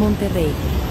Monterrey.